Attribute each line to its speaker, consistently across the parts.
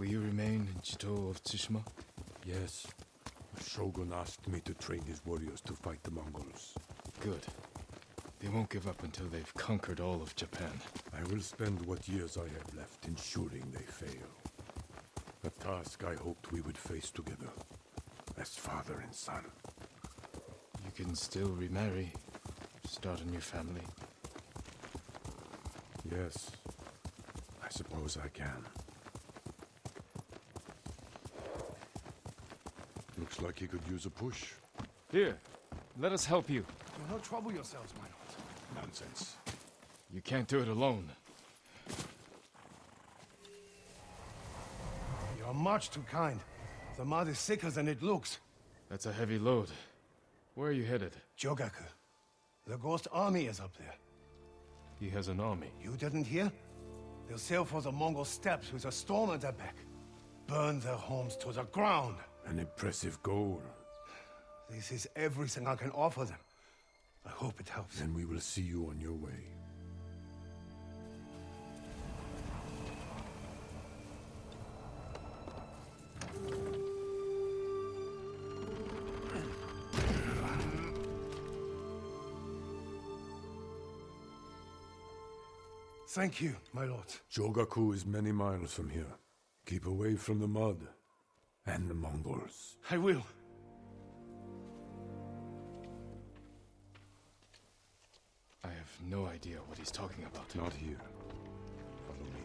Speaker 1: Will you remain in Chito of Tsushima?
Speaker 2: Yes. The Shogun asked me to train his warriors to fight the Mongols.
Speaker 1: Good. They won't give up until they've conquered all of Japan.
Speaker 2: I will spend what years I have left ensuring they fail. A task I hoped we would face together. As father and son.
Speaker 1: You can still remarry, start a new family.
Speaker 2: Yes. I suppose I can. Looks like he could use a push.
Speaker 1: Here, let us help you.
Speaker 3: Do not trouble yourselves, my lord.
Speaker 2: Nonsense.
Speaker 1: You can't do it alone.
Speaker 3: You are much too kind. The mud is thicker than it looks.
Speaker 1: That's a heavy load. Where are you headed?
Speaker 3: Jogaku. The ghost army is up there.
Speaker 1: He has an army.
Speaker 3: You didn't hear? They'll sail for the Mongol steppes with a storm at their back. Burn their homes to the ground.
Speaker 2: An impressive goal.
Speaker 3: This is everything I can offer them. I hope it helps.
Speaker 2: Then we will see you on your way.
Speaker 3: Thank you, my lord.
Speaker 2: Jogaku is many miles from here. Keep away from the mud and the Mongols.
Speaker 3: I will.
Speaker 1: I have no idea what he's talking about.
Speaker 2: Not here. Follow me.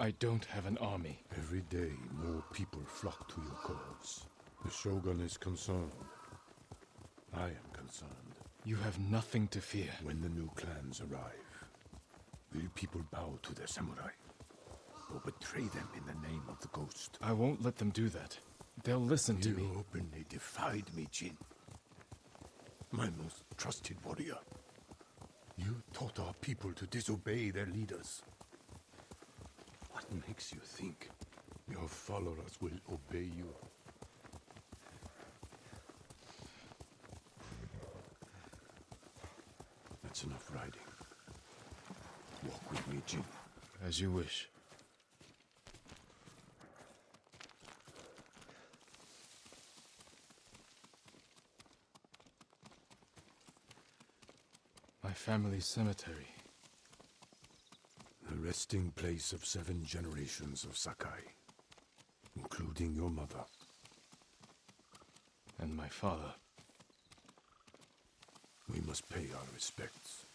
Speaker 1: I don't have an army.
Speaker 2: Every day, more people flock to your cause. The Shogun is concerned. I am concerned.
Speaker 1: You have nothing to fear.
Speaker 2: When the new clans arrive, will people bow to their samurai? Or betray them in the name of the ghost?
Speaker 1: I won't let them do that. They'll listen to me.
Speaker 2: you openly defied me, Jin. My most trusted warrior. You taught our people to disobey their leaders. What makes you think your followers will obey you? That's enough riding. Walk with me, Jin.
Speaker 1: As you wish. My family's cemetery.
Speaker 2: The resting place of seven generations of Sakai, including your mother.
Speaker 1: And my father.
Speaker 2: We must pay our respects.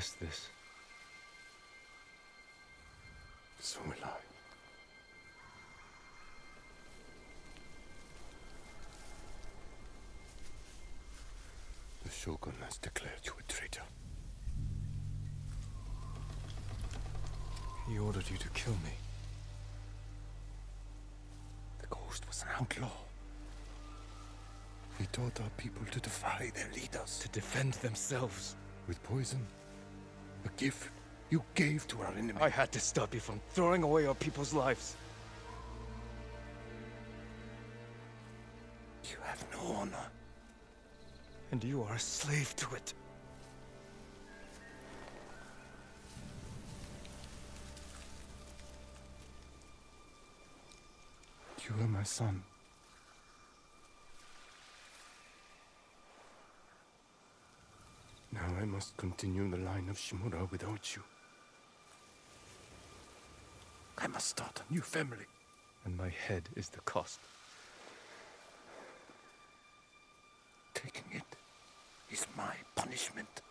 Speaker 1: I will miss this.
Speaker 2: So will I. The Shogun has declared you a traitor.
Speaker 1: He ordered you to kill me.
Speaker 2: The ghost was an outlaw. He taught our people to defy their leaders.
Speaker 1: To defend themselves.
Speaker 2: With poison. A gift you gave to our enemy.
Speaker 1: I had to stop you from throwing away our people's lives.
Speaker 2: You have no honor.
Speaker 1: And you are a slave to it.
Speaker 2: You are my son. Now I must continue the line of Shimura without you. I must start a new family.
Speaker 1: And my head is the cost.
Speaker 2: Taking it is my punishment.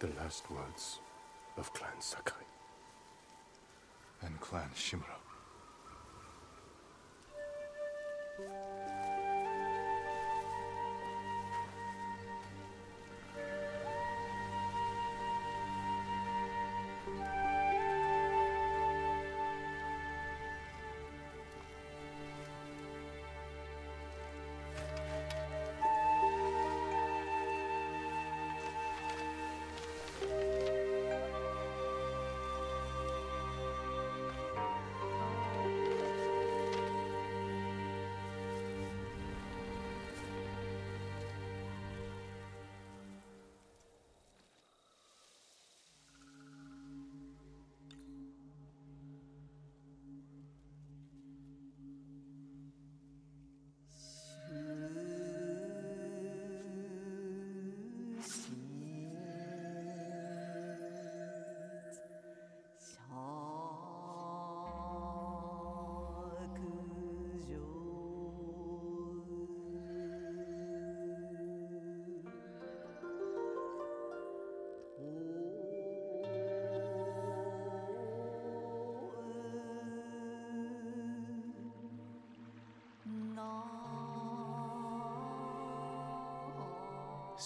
Speaker 2: The last words of Clan Sakai.
Speaker 1: And Clan Shimura.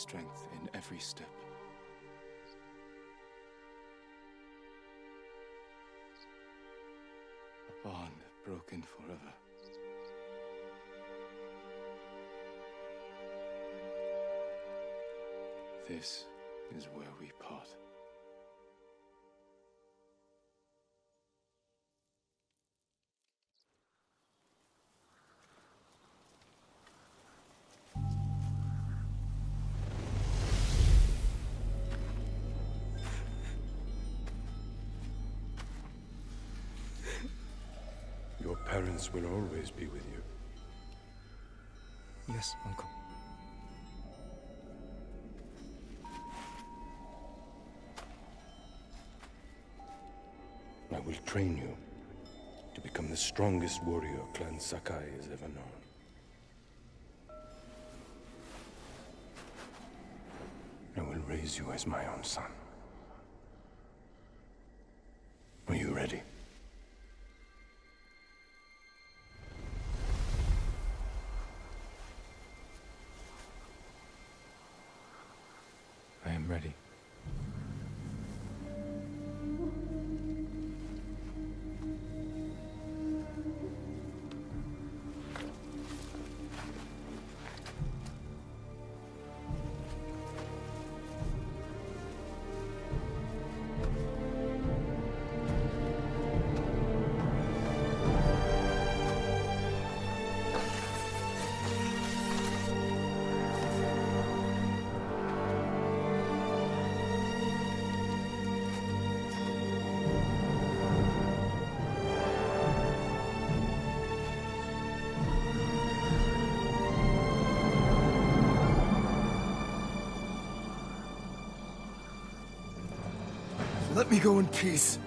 Speaker 1: Strength in every step.
Speaker 2: Parents will always be with you.
Speaker 1: Yes, Uncle.
Speaker 2: I will train you to become the strongest warrior Clan Sakai has ever known. I will raise you as my own son. Are you ready?
Speaker 3: Let me go in peace.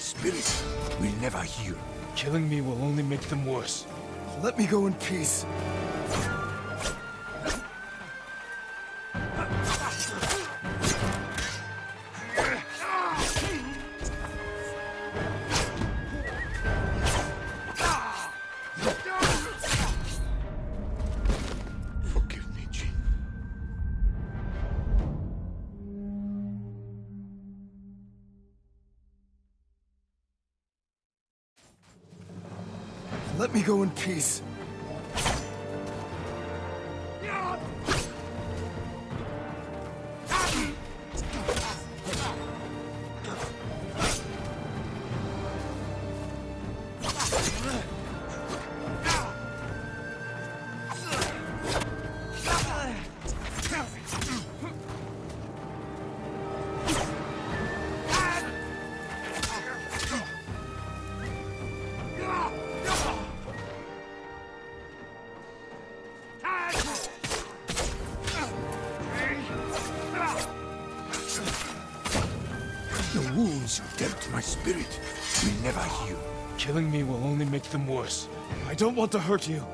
Speaker 2: You dealt my spirit will never heal.
Speaker 1: Killing me will only make them worse.
Speaker 3: Let me go in peace. Let me go in peace. I don't want to hurt. You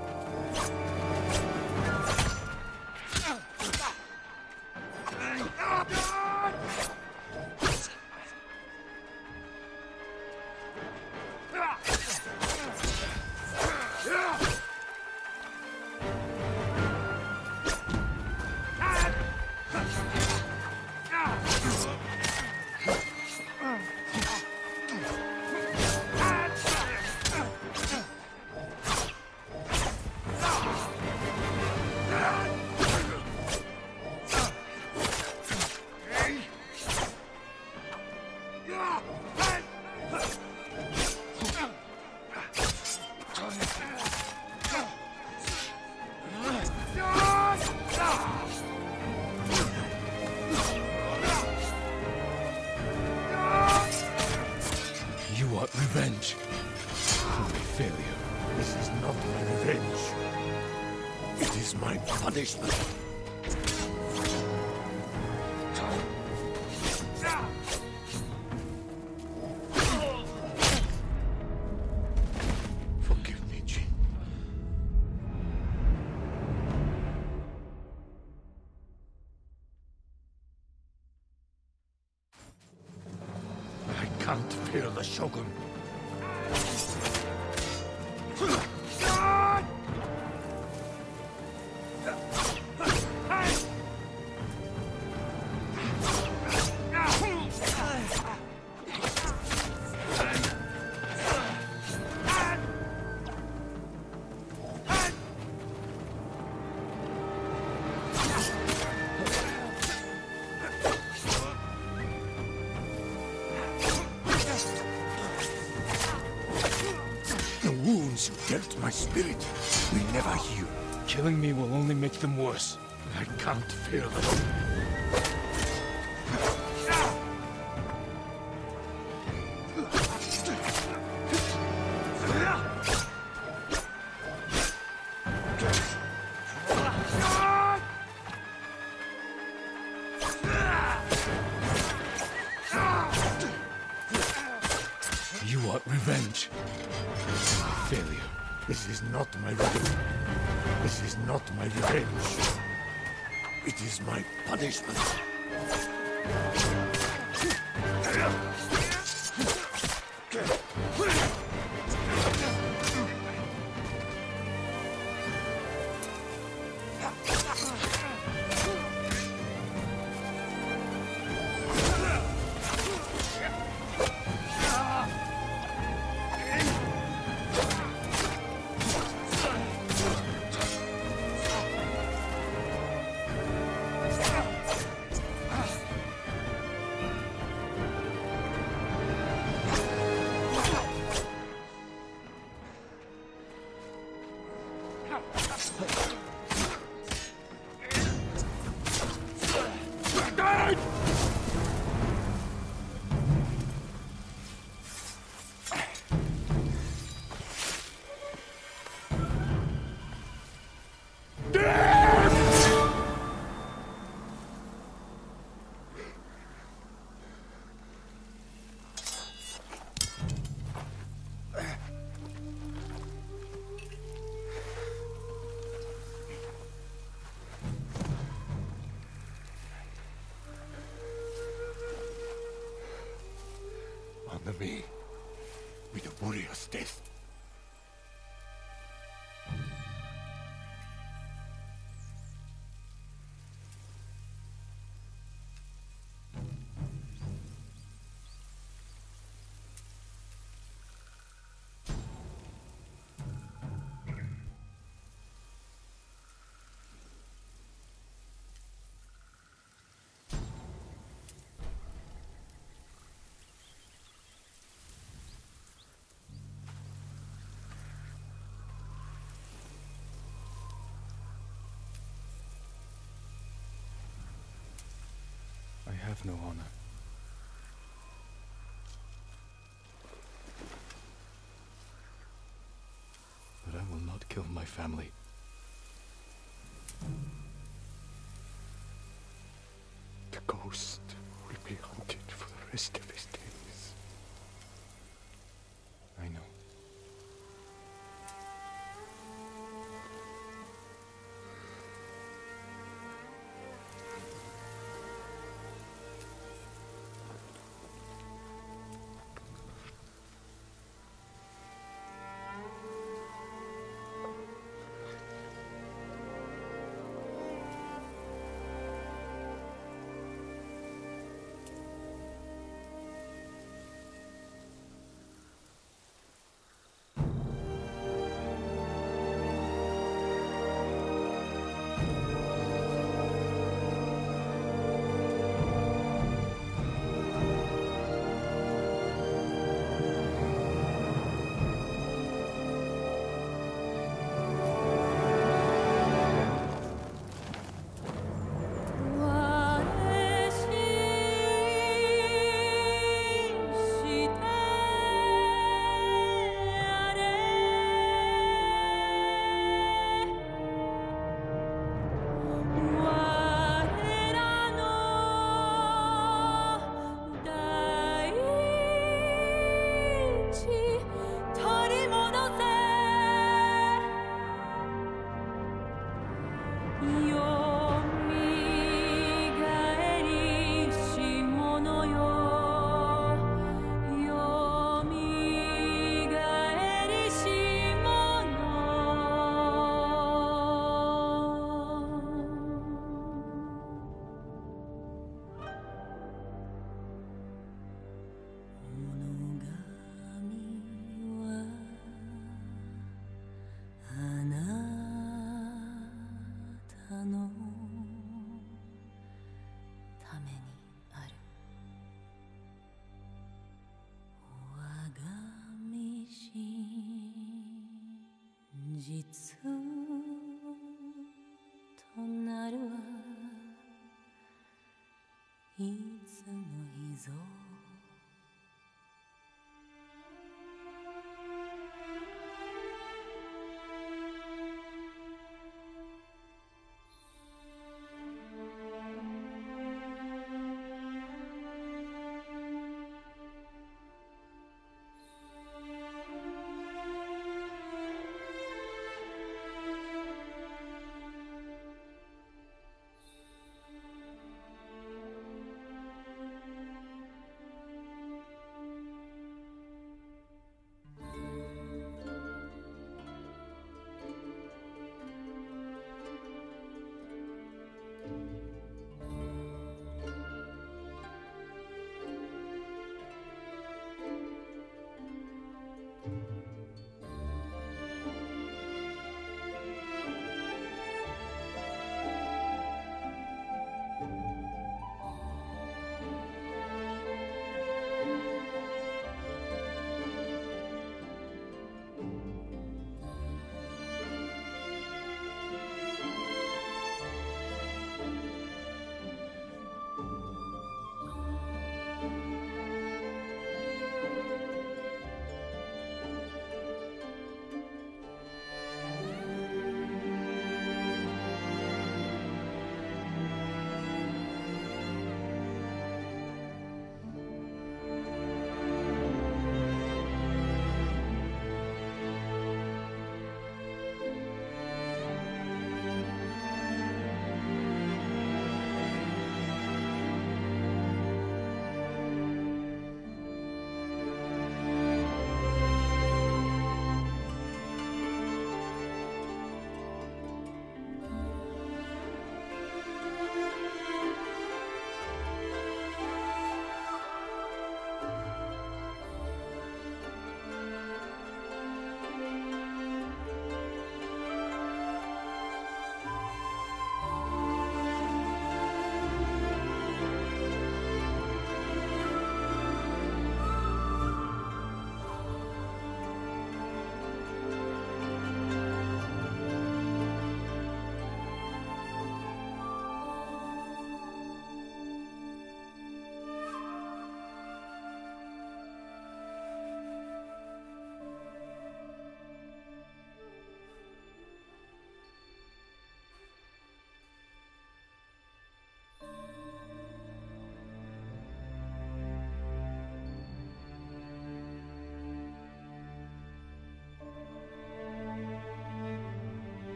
Speaker 1: revenge failure.
Speaker 2: This is not my revenge. It is my punishment. Wounds you dealt my spirit will never heal.
Speaker 1: Killing me will only make them worse.
Speaker 2: I can't fear them. Me with a warrior's death.
Speaker 4: Have no honor. But I will not kill my family.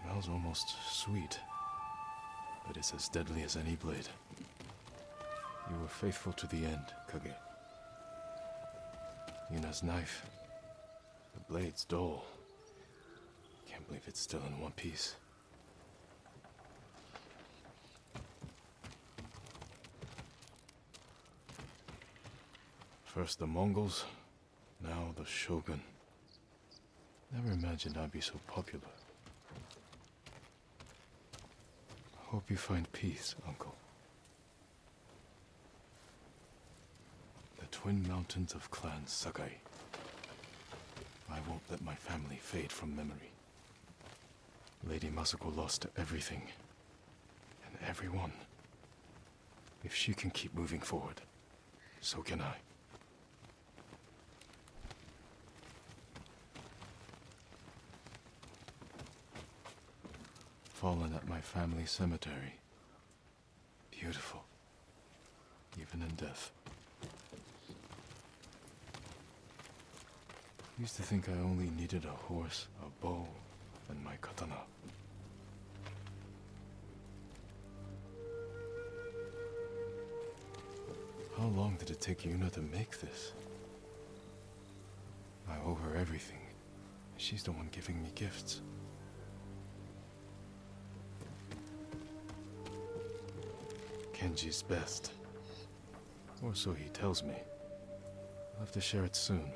Speaker 1: Smells almost sweet, but it's as deadly as any blade. You were faithful to the end, Kage. Yuna's knife. The blade's dull. Can't believe it's still in one piece. First the Mongols, now the Shogun. Never imagined I'd be so popular. Hope you find peace, Uncle. The twin mountains of Clan Sakai. I won't let my family fade from memory. Lady Masako lost everything. And everyone. If she can keep moving forward, so can I. Fallen at my family cemetery. Beautiful. Even in death. Used to think I only needed a horse, a bow, and my katana. How long did it take Yuna to make this? I owe her everything. She's the one giving me gifts. Kenji's best. Or so he tells me. I'll have to share it soon.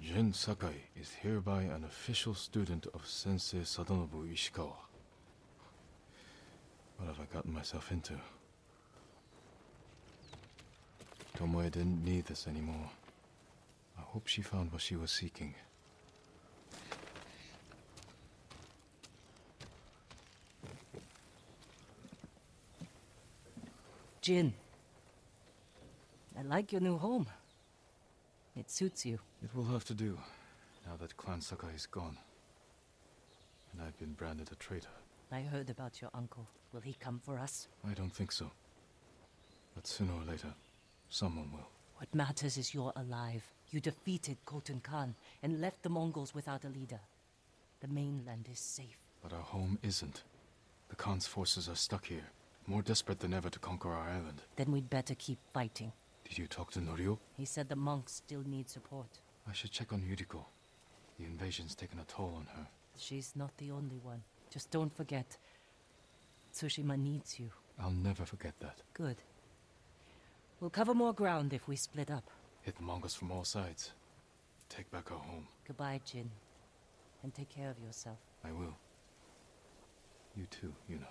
Speaker 1: Jin Sakai is hereby an official student of Sensei Sadanobu Ishikawa. What have I gotten myself into? Tomoe didn't need this anymore. I hope she found what she was seeking.
Speaker 4: Jin. I like your new home. It suits you.
Speaker 1: It will have to do, now that Clan Sakai is gone. And I've been branded a traitor.
Speaker 4: I heard about your uncle. Will he come for us?
Speaker 1: I don't think so. But sooner or later, someone will.
Speaker 4: What matters is you're alive. You defeated Khotun Khan and left the Mongols without a leader. The mainland is safe.
Speaker 1: But our home isn't. The Khan's forces are stuck here, more desperate than ever to conquer our island.
Speaker 4: Then we'd better keep fighting.
Speaker 1: Did you talk to Norio?
Speaker 4: He said the monks still need support.
Speaker 1: I should check on Yuriko. The invasion's taken a toll on her.
Speaker 4: She's not the only one. Just don't forget. Tsushima needs you.
Speaker 1: I'll never forget that.
Speaker 4: Good. We'll cover more ground if we split up.
Speaker 1: Hit the Mongols from all sides. Take back our home.
Speaker 4: Goodbye, Jin. And take care of yourself.
Speaker 1: I will. You too, Yuna.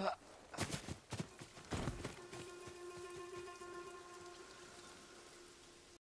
Speaker 1: Uh.